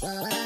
Bye.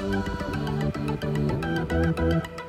thank you